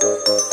Música